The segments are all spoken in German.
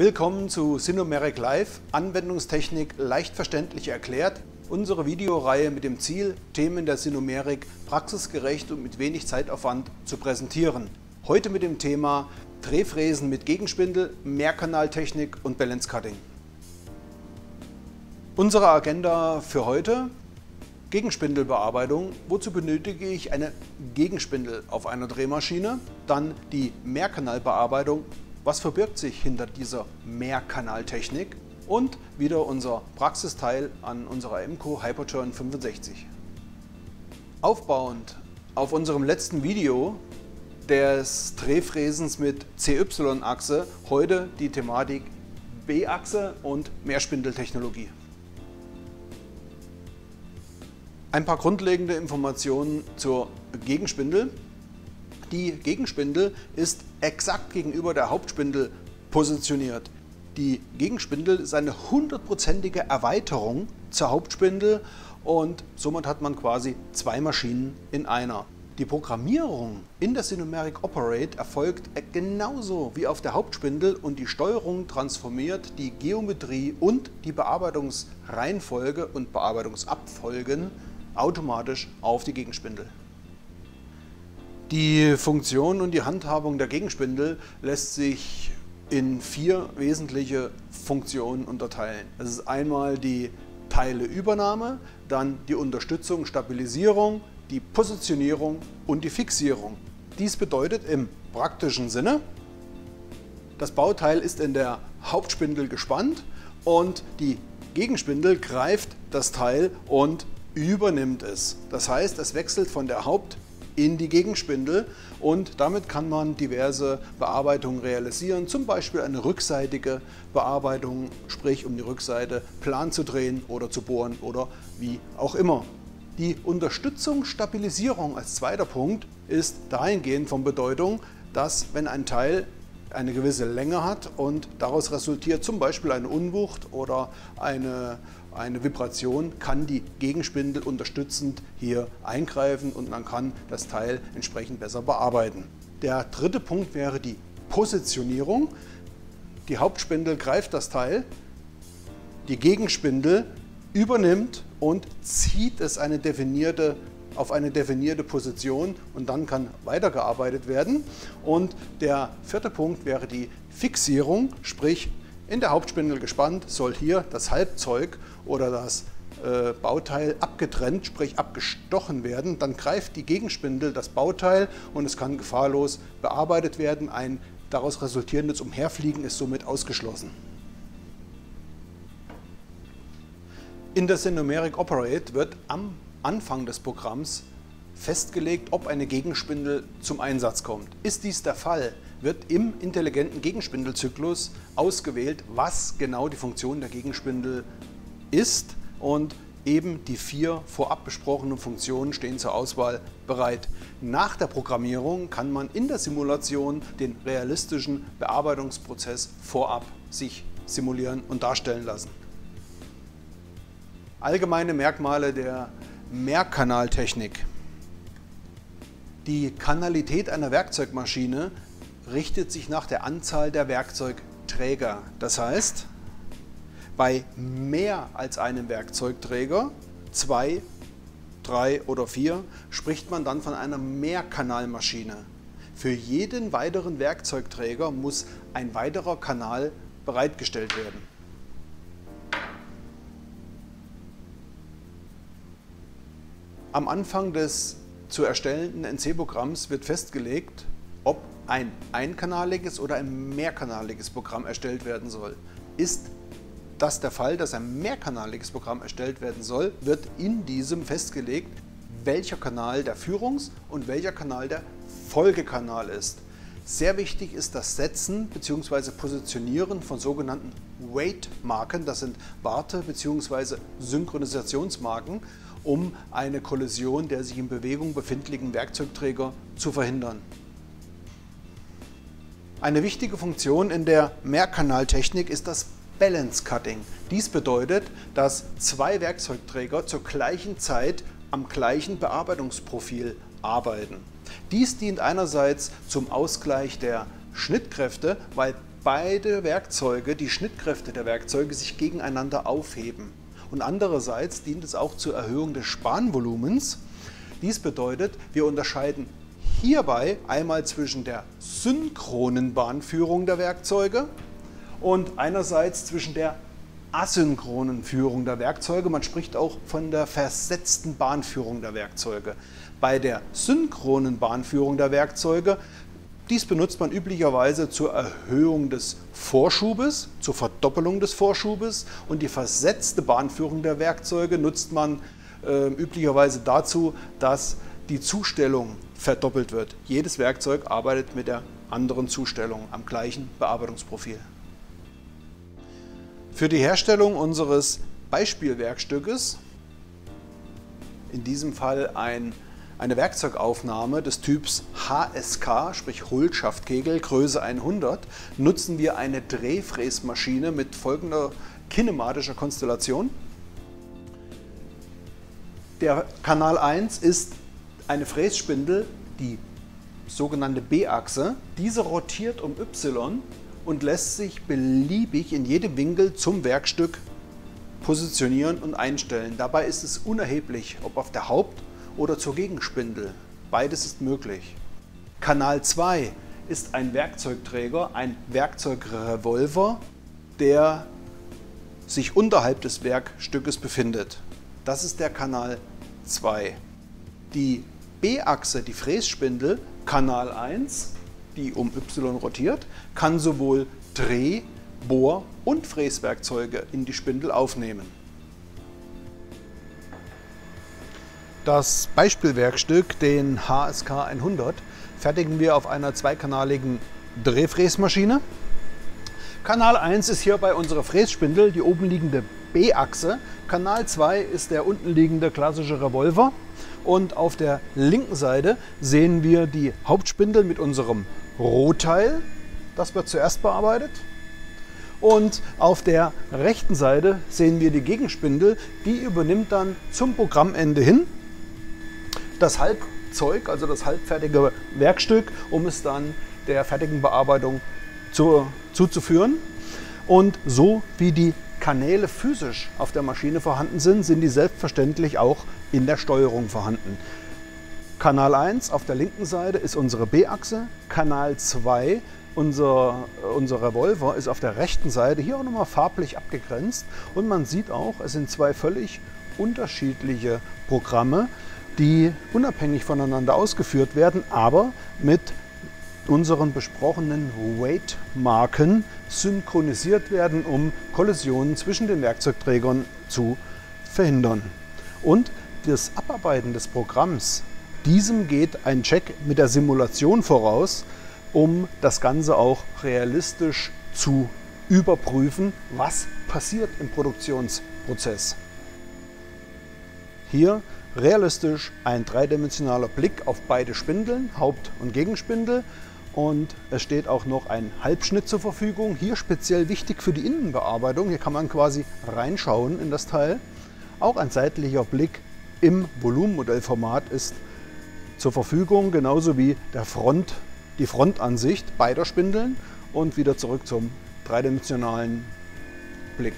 Willkommen zu Sinomeric Live, Anwendungstechnik leicht verständlich erklärt. Unsere Videoreihe mit dem Ziel, Themen der Sinomerik praxisgerecht und mit wenig Zeitaufwand zu präsentieren. Heute mit dem Thema Drehfräsen mit Gegenspindel, Mehrkanaltechnik und Balance Cutting. Unsere Agenda für heute Gegenspindelbearbeitung. Wozu benötige ich eine Gegenspindel auf einer Drehmaschine? Dann die Mehrkanalbearbeitung. Was verbirgt sich hinter dieser Mehrkanaltechnik? Und wieder unser Praxisteil an unserer MCO Hyperturn 65. Aufbauend auf unserem letzten Video des Drehfräsens mit CY-Achse heute die Thematik B-Achse und Mehrspindeltechnologie. Ein paar grundlegende Informationen zur Gegenspindel. Die Gegenspindel ist exakt gegenüber der Hauptspindel positioniert. Die Gegenspindel ist eine hundertprozentige Erweiterung zur Hauptspindel und somit hat man quasi zwei Maschinen in einer. Die Programmierung in der Sinomeric Operate erfolgt genauso wie auf der Hauptspindel und die Steuerung transformiert die Geometrie und die Bearbeitungsreihenfolge und Bearbeitungsabfolgen automatisch auf die Gegenspindel. Die Funktion und die Handhabung der Gegenspindel lässt sich in vier wesentliche Funktionen unterteilen. Das ist einmal die Teileübernahme, dann die Unterstützung, Stabilisierung, die Positionierung und die Fixierung. Dies bedeutet im praktischen Sinne, das Bauteil ist in der Hauptspindel gespannt und die Gegenspindel greift das Teil und übernimmt es. Das heißt, es wechselt von der Haupt- in die Gegenspindel und damit kann man diverse Bearbeitungen realisieren, zum Beispiel eine rückseitige Bearbeitung, sprich um die Rückseite plan zu drehen oder zu bohren oder wie auch immer. Die Unterstützung Stabilisierung als zweiter Punkt ist dahingehend von Bedeutung, dass wenn ein Teil eine gewisse Länge hat und daraus resultiert zum Beispiel eine Unwucht oder eine, eine Vibration, kann die Gegenspindel unterstützend hier eingreifen und man kann das Teil entsprechend besser bearbeiten. Der dritte Punkt wäre die Positionierung. Die Hauptspindel greift das Teil, die Gegenspindel übernimmt und zieht es eine definierte auf eine definierte Position und dann kann weitergearbeitet werden. Und der vierte Punkt wäre die Fixierung, sprich in der Hauptspindel gespannt soll hier das Halbzeug oder das äh, Bauteil abgetrennt, sprich abgestochen werden. Dann greift die Gegenspindel das Bauteil und es kann gefahrlos bearbeitet werden. Ein daraus resultierendes Umherfliegen ist somit ausgeschlossen. In der Synomeric Operate wird am Anfang des Programms festgelegt, ob eine Gegenspindel zum Einsatz kommt. Ist dies der Fall, wird im intelligenten Gegenspindelzyklus ausgewählt, was genau die Funktion der Gegenspindel ist und eben die vier vorab besprochenen Funktionen stehen zur Auswahl bereit. Nach der Programmierung kann man in der Simulation den realistischen Bearbeitungsprozess vorab sich simulieren und darstellen lassen. Allgemeine Merkmale der Mehrkanaltechnik. Die Kanalität einer Werkzeugmaschine richtet sich nach der Anzahl der Werkzeugträger. Das heißt, bei mehr als einem Werkzeugträger, zwei, drei oder vier, spricht man dann von einer Mehrkanalmaschine. Für jeden weiteren Werkzeugträger muss ein weiterer Kanal bereitgestellt werden. Am Anfang des zu erstellenden NC-Programms wird festgelegt, ob ein einkanaliges oder ein mehrkanaliges Programm erstellt werden soll. Ist das der Fall, dass ein mehrkanaliges Programm erstellt werden soll, wird in diesem festgelegt, welcher Kanal der Führungs- und welcher Kanal der Folgekanal ist. Sehr wichtig ist das Setzen bzw. Positionieren von sogenannten Weight-Marken, das sind Warte- bzw. Synchronisationsmarken um eine Kollision der sich in Bewegung befindlichen Werkzeugträger zu verhindern. Eine wichtige Funktion in der Mehrkanaltechnik ist das Balance Cutting. Dies bedeutet, dass zwei Werkzeugträger zur gleichen Zeit am gleichen Bearbeitungsprofil arbeiten. Dies dient einerseits zum Ausgleich der Schnittkräfte, weil beide Werkzeuge, die Schnittkräfte der Werkzeuge sich gegeneinander aufheben. Und andererseits dient es auch zur Erhöhung des Spanvolumens. Dies bedeutet, wir unterscheiden hierbei einmal zwischen der synchronen Bahnführung der Werkzeuge und einerseits zwischen der asynchronen Führung der Werkzeuge. Man spricht auch von der versetzten Bahnführung der Werkzeuge. Bei der synchronen Bahnführung der Werkzeuge, dies benutzt man üblicherweise zur Erhöhung des Vorschubes, zur Verdoppelung des Vorschubes und die versetzte Bahnführung der Werkzeuge nutzt man äh, üblicherweise dazu, dass die Zustellung verdoppelt wird. Jedes Werkzeug arbeitet mit der anderen Zustellung am gleichen Bearbeitungsprofil. Für die Herstellung unseres Beispielwerkstückes, in diesem Fall ein, eine Werkzeugaufnahme des Typs HSK, sprich Hohlschaftkegel, Größe 100, nutzen wir eine Drehfräsmaschine mit folgender kinematischer Konstellation. Der Kanal 1 ist eine Frässpindel, die sogenannte B-Achse. Diese rotiert um Y und lässt sich beliebig in jedem Winkel zum Werkstück positionieren und einstellen. Dabei ist es unerheblich, ob auf der Haupt- oder zur Gegenspindel. Beides ist möglich. Kanal 2 ist ein Werkzeugträger, ein Werkzeugrevolver, der sich unterhalb des Werkstückes befindet. Das ist der Kanal 2. Die B-Achse, die Frässpindel, Kanal 1, die um Y rotiert, kann sowohl Dreh-, Bohr- und Fräswerkzeuge in die Spindel aufnehmen. Das Beispielwerkstück, den HSK 100, fertigen wir auf einer zweikanaligen Drehfräsmaschine. Kanal 1 ist hierbei unsere Frässpindel, die oben liegende B-Achse. Kanal 2 ist der unten liegende klassische Revolver. Und auf der linken Seite sehen wir die Hauptspindel mit unserem Rohteil. Das wird zuerst bearbeitet. Und auf der rechten Seite sehen wir die Gegenspindel. Die übernimmt dann zum Programmende hin das Halbzeug, also das halbfertige Werkstück, um es dann der fertigen Bearbeitung zu, zuzuführen. Und so wie die Kanäle physisch auf der Maschine vorhanden sind, sind die selbstverständlich auch in der Steuerung vorhanden. Kanal 1 auf der linken Seite ist unsere B-Achse, Kanal 2 unser, unser Revolver ist auf der rechten Seite hier auch nochmal farblich abgegrenzt und man sieht auch, es sind zwei völlig unterschiedliche Programme, die unabhängig voneinander ausgeführt werden, aber mit unseren besprochenen Weight-Marken synchronisiert werden, um Kollisionen zwischen den Werkzeugträgern zu verhindern. Und das Abarbeiten des Programms, diesem geht ein Check mit der Simulation voraus, um das Ganze auch realistisch zu überprüfen, was passiert im Produktionsprozess. Hier realistisch ein dreidimensionaler Blick auf beide Spindeln, Haupt- und Gegenspindel. Und es steht auch noch ein Halbschnitt zur Verfügung. Hier speziell wichtig für die Innenbearbeitung. Hier kann man quasi reinschauen in das Teil. Auch ein seitlicher Blick im Volumenmodellformat ist zur Verfügung, genauso wie der Front, die Frontansicht beider Spindeln und wieder zurück zum dreidimensionalen Blick.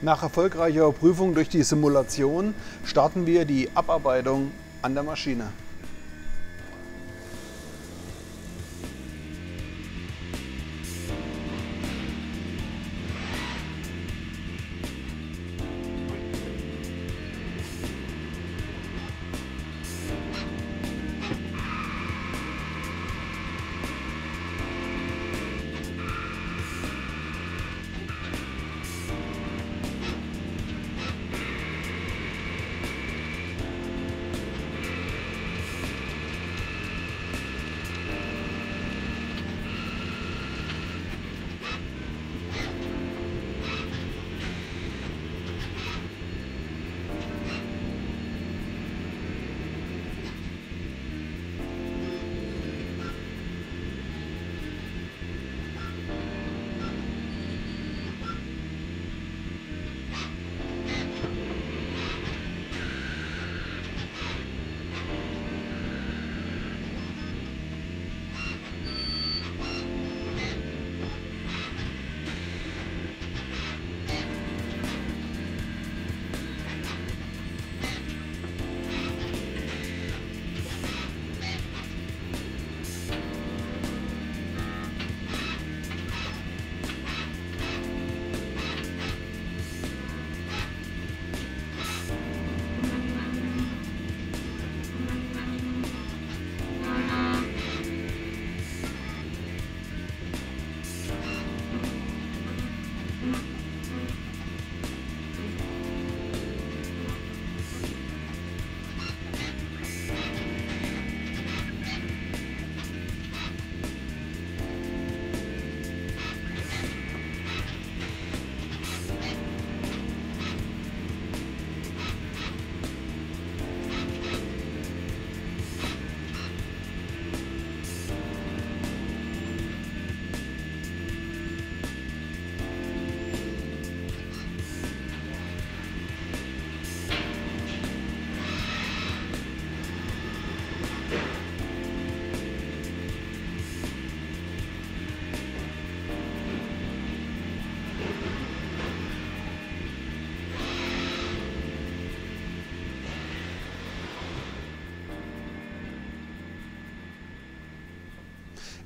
Nach erfolgreicher Prüfung durch die Simulation starten wir die Abarbeitung an der Maschine.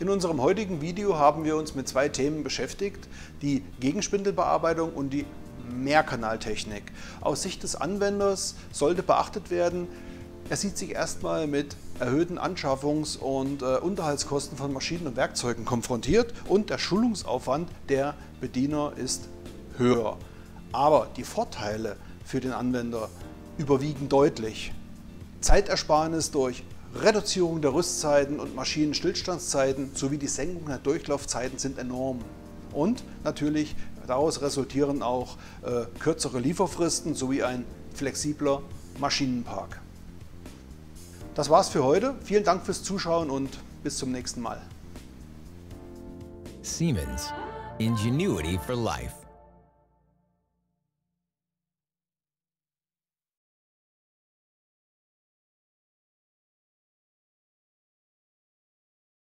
In unserem heutigen Video haben wir uns mit zwei Themen beschäftigt, die Gegenspindelbearbeitung und die Mehrkanaltechnik. Aus Sicht des Anwenders sollte beachtet werden, er sieht sich erstmal mit erhöhten Anschaffungs- und äh, Unterhaltskosten von Maschinen und Werkzeugen konfrontiert und der Schulungsaufwand der Bediener ist höher. Aber die Vorteile für den Anwender überwiegen deutlich. Zeitersparnis durch Reduzierung der Rüstzeiten und Maschinenstillstandszeiten sowie die Senkung der Durchlaufzeiten sind enorm. Und natürlich daraus resultieren auch äh, kürzere Lieferfristen sowie ein flexibler Maschinenpark. Das war's für heute. Vielen Dank fürs Zuschauen und bis zum nächsten Mal. Siemens. Ingenuity for life.